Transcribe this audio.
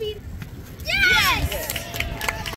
It's